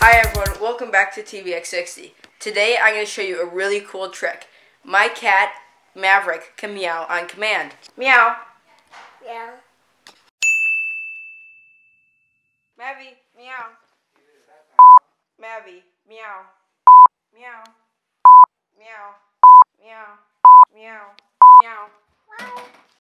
Hi everyone, welcome back to TBX60. Today I'm going to show you a really cool trick. My cat, Maverick, can meow on command. Meow. Yeah. Mavy, meow. Mavy, meow. Meow. Meow. Meow. Meow. Meow.